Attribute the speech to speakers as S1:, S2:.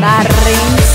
S1: la.